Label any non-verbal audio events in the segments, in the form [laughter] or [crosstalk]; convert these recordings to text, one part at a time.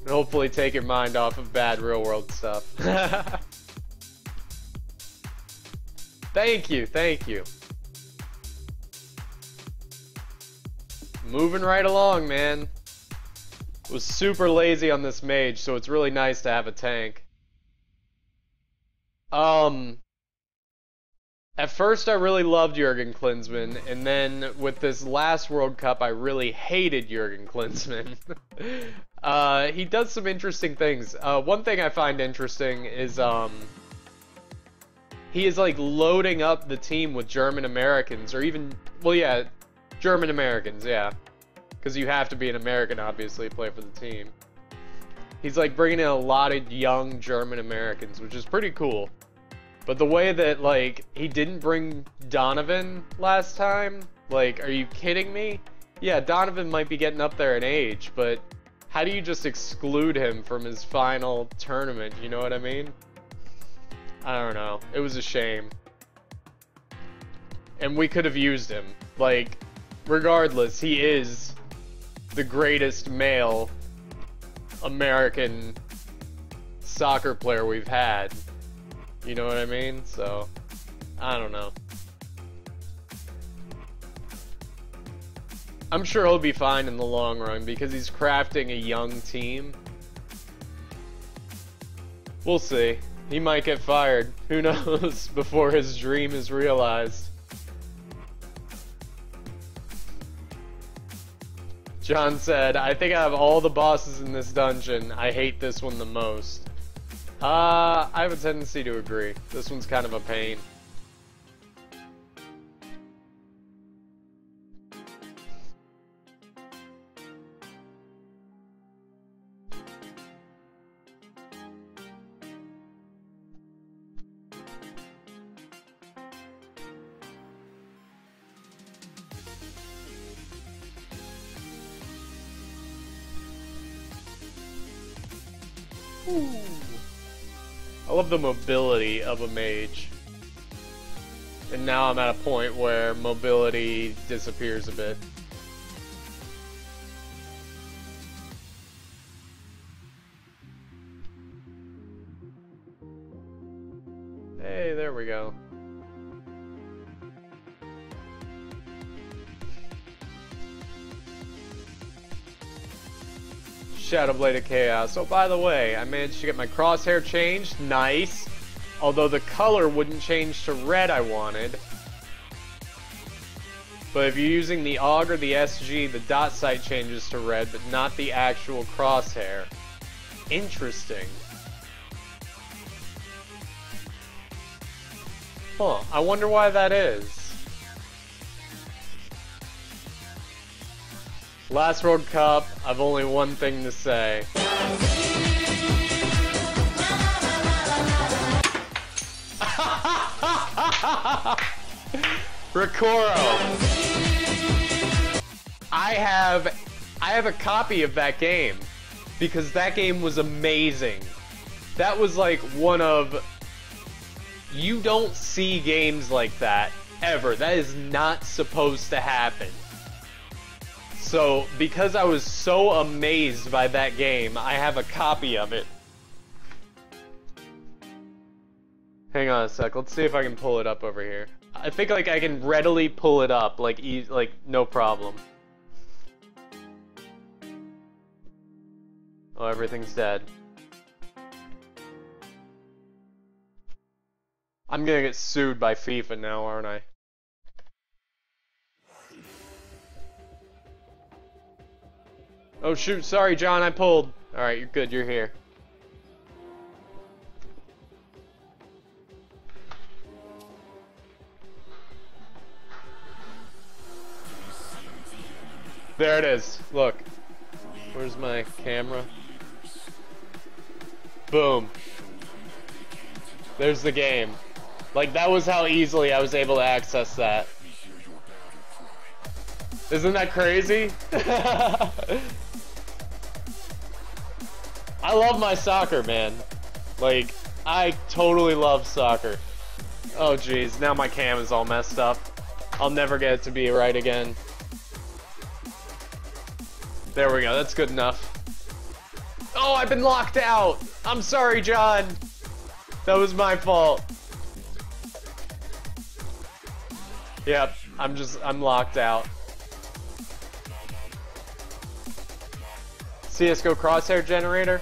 And hopefully take your mind off of bad real world stuff. [laughs] thank you, thank you. Moving right along, man. Was super lazy on this mage, so it's really nice to have a tank. Um, at first I really loved Jurgen Klinsmann, and then with this last World Cup, I really hated Jurgen Klinsmann. [laughs] uh, he does some interesting things. Uh, one thing I find interesting is, um, he is like loading up the team with German Americans, or even, well, yeah, German Americans, yeah. Because you have to be an American, obviously, to play for the team. He's like bringing in a lot of young German Americans, which is pretty cool. But the way that, like, he didn't bring Donovan last time, like, are you kidding me? Yeah, Donovan might be getting up there in age, but how do you just exclude him from his final tournament, you know what I mean? I don't know. It was a shame. And we could have used him. Like, regardless, he is the greatest male American soccer player we've had. You know what I mean? So, I don't know. I'm sure he'll be fine in the long run because he's crafting a young team. We'll see. He might get fired. Who [laughs] knows before his dream is realized. John said, I think I have all the bosses in this dungeon. I hate this one the most. Uh, I have a tendency to agree. This one's kind of a pain. I love the mobility of a mage. And now I'm at a point where mobility disappears a bit. Shadowblade of Chaos. Oh, by the way, I managed to get my crosshair changed. Nice. Although the color wouldn't change to red I wanted. But if you're using the AUG or the SG, the dot sight changes to red, but not the actual crosshair. Interesting. Huh, I wonder why that is. Last World Cup, I've only one thing to say. [laughs] Ricoro. I have I have a copy of that game because that game was amazing. That was like one of you don't see games like that ever. That is not supposed to happen. So, because I was so amazed by that game, I have a copy of it. Hang on a sec, let's see if I can pull it up over here. I think like I can readily pull it up, like e like no problem. Oh, everything's dead. I'm gonna get sued by FIFA now, aren't I? Oh shoot, sorry John, I pulled. Alright, you're good, you're here. There it is, look. Where's my camera? Boom. There's the game. Like, that was how easily I was able to access that. Isn't that crazy? [laughs] I love my soccer, man. Like, I totally love soccer. Oh, jeez. Now my cam is all messed up. I'll never get it to be right again. There we go. That's good enough. Oh, I've been locked out. I'm sorry, John. That was my fault. Yep, I'm just, I'm locked out. CSGO crosshair generator?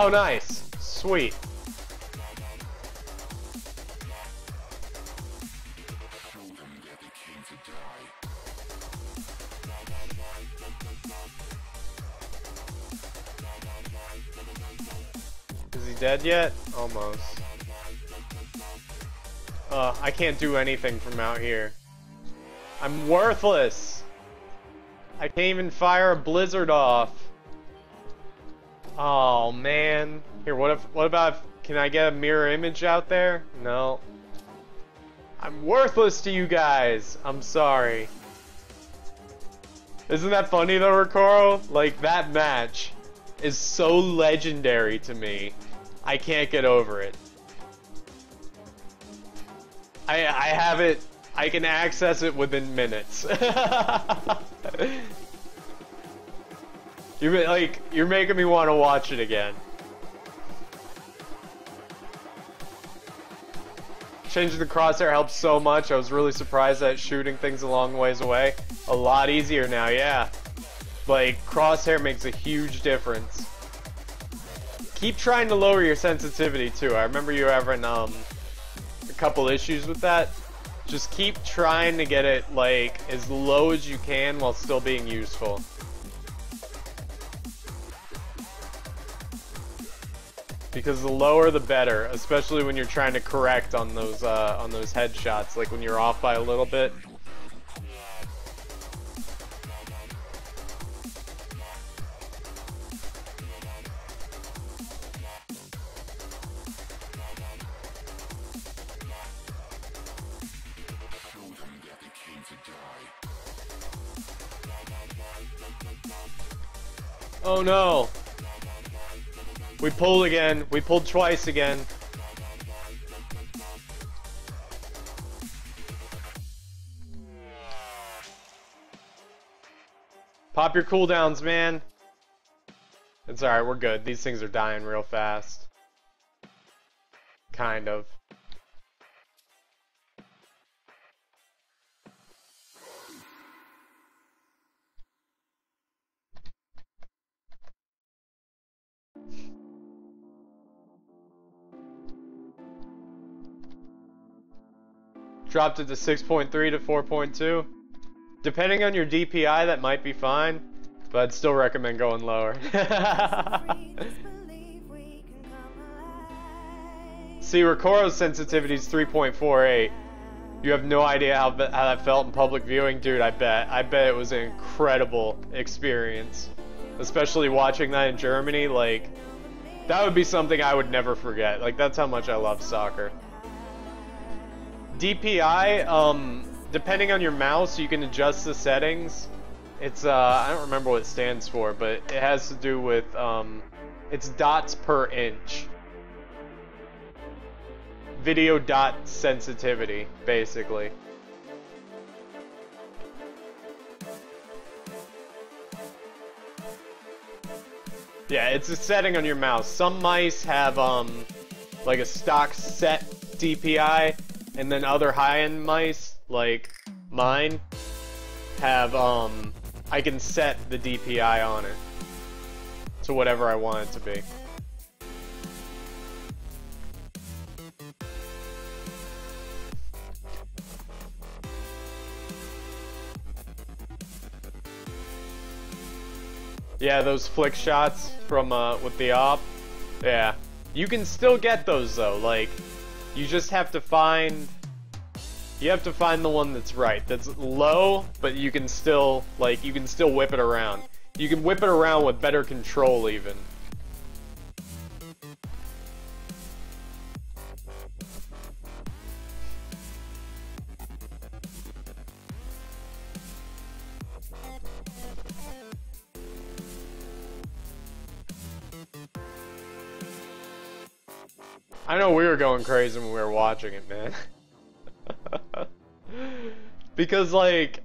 Oh, nice. Sweet. Is he dead yet? Almost. Uh, I can't do anything from out here. I'm worthless! I can't even fire a blizzard off. Oh man. Here, what if what about if, can I get a mirror image out there? No. I'm worthless to you guys. I'm sorry. Isn't that funny though, Ricoro? Like that match is so legendary to me. I can't get over it. I I have it I can access it within minutes. [laughs] you're like you're making me want to watch it again. Changing the crosshair helps so much. I was really surprised that shooting things a long ways away. A lot easier now, yeah. Like, crosshair makes a huge difference. Keep trying to lower your sensitivity, too. I remember you having, um, a couple issues with that. Just keep trying to get it, like, as low as you can while still being useful. Because the lower the better, especially when you're trying to correct on those uh, on those headshots, like when you're off by a little bit. Oh no! We pulled again. We pulled twice again. Pop your cooldowns, man. It's alright, we're good. These things are dying real fast. Kind of. Dropped it to 6.3 to 4.2. Depending on your DPI, that might be fine, but I'd still recommend going lower. [laughs] See, Ricoro's sensitivity is 3.48. You have no idea how, how that felt in public viewing, dude. I bet. I bet it was an incredible experience, especially watching that in Germany. Like, that would be something I would never forget. Like, that's how much I love soccer. DPI, um, depending on your mouse, you can adjust the settings. It's, uh, I don't remember what it stands for, but it has to do with, um, it's dots per inch. Video dot sensitivity, basically. Yeah, it's a setting on your mouse. Some mice have, um, like a stock set DPI, and then other high-end mice, like mine, have, um, I can set the DPI on it to whatever I want it to be. Yeah, those flick shots from, uh, with the op. Yeah. You can still get those, though, like, you just have to find... You have to find the one that's right. That's low, but you can still, like, you can still whip it around. You can whip it around with better control, even. Going crazy when we were watching it, man. [laughs] because, like,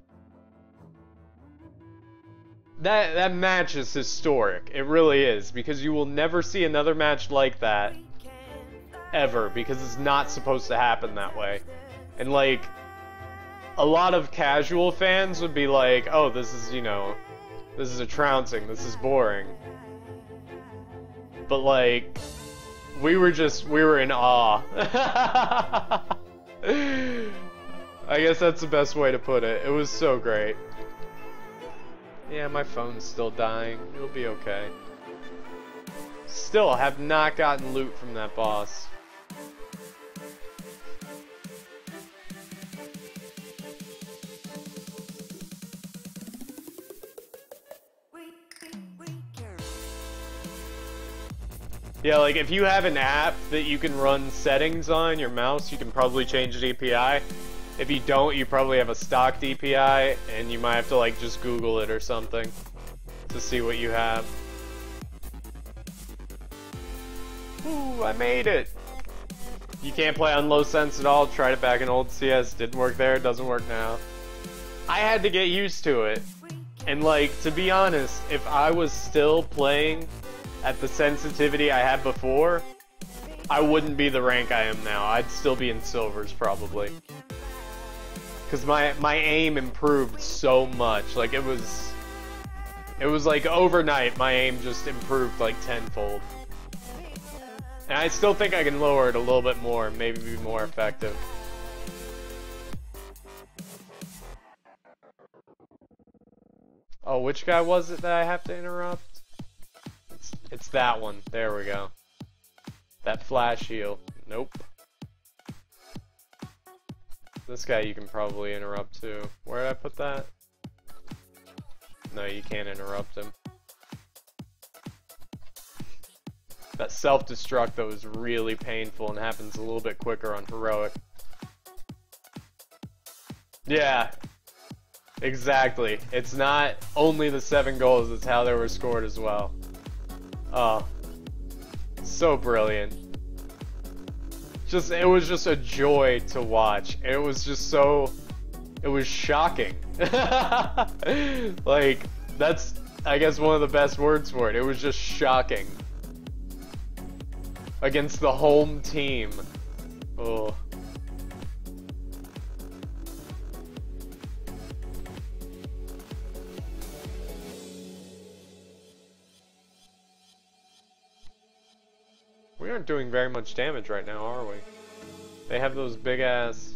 that that match is historic. It really is because you will never see another match like that ever because it's not supposed to happen that way. And like a lot of casual fans would be like, "Oh, this is, you know, this is a trouncing. This is boring." But like we were just we were in awe. I guess that's the best way to put it. It was so great. Yeah, my phone's still dying. It'll be okay. Still have not gotten loot from that boss. Yeah, like if you have an app that you can run settings on your mouse, you can probably change the DPI. If you don't, you probably have a stock DPI, and you might have to like just Google it or something to see what you have. Ooh, I made it! You can't play on low sense at all. Tried it back in old CS, didn't work there, doesn't work now. I had to get used to it. And like, to be honest, if I was still playing at the sensitivity I had before, I wouldn't be the rank I am now. I'd still be in silvers probably. Cause my my aim improved so much. Like it was it was like overnight my aim just improved like tenfold. And I still think I can lower it a little bit more, maybe be more effective. Oh, which guy was it that I have to interrupt? It's that one. There we go. That flash heal. Nope. This guy you can probably interrupt too. Where did I put that? No, you can't interrupt him. That self-destruct though is really painful and happens a little bit quicker on heroic. Yeah, exactly. It's not only the seven goals, it's how they were scored as well. Oh, so brilliant. Just, it was just a joy to watch. It was just so, it was shocking. [laughs] like, that's, I guess, one of the best words for it. It was just shocking. Against the home team. Oh. We aren't doing very much damage right now, are we? They have those big ass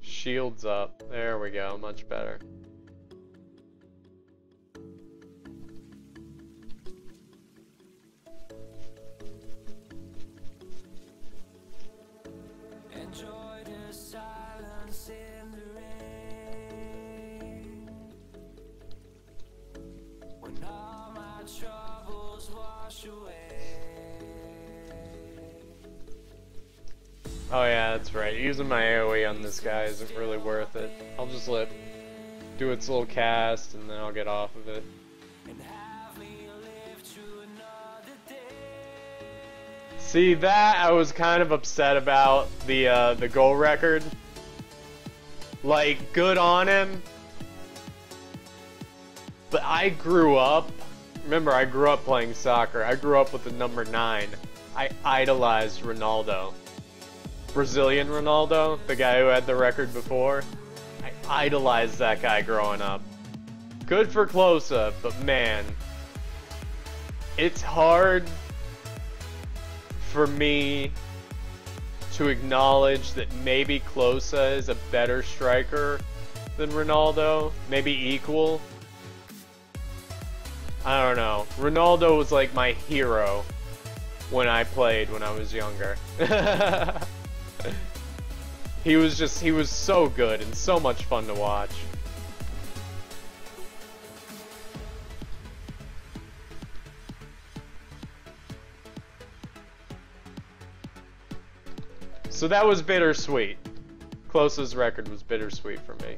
shields up. There we go, much better. Oh yeah, that's right. Using my AoE on this guy isn't really worth it. I'll just let do its little cast and then I'll get off of it. See that I was kind of upset about the uh, the goal record. Like good on him, but I grew up. Remember, I grew up playing soccer. I grew up with the number nine. I idolized Ronaldo. Brazilian Ronaldo, the guy who had the record before. I idolized that guy growing up. Good for Klose, but man, it's hard for me to acknowledge that maybe Klose is a better striker than Ronaldo, maybe equal. I don't know. Ronaldo was like my hero when I played when I was younger. [laughs] he was just, he was so good and so much fun to watch. So that was bittersweet. Klose's record was bittersweet for me.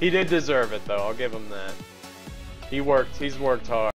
He did deserve it, though. I'll give him that. He worked. He's worked hard.